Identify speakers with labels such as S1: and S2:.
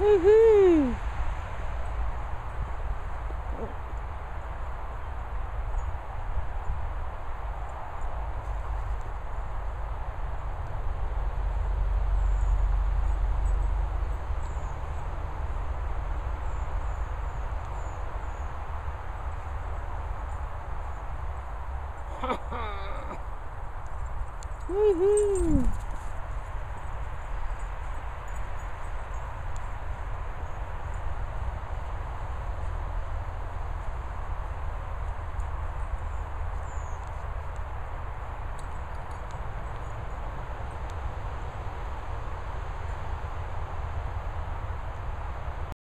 S1: Woohoo! Woohoo!